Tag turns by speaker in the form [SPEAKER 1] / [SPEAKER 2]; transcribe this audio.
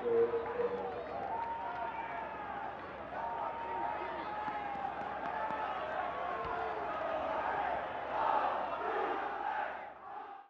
[SPEAKER 1] So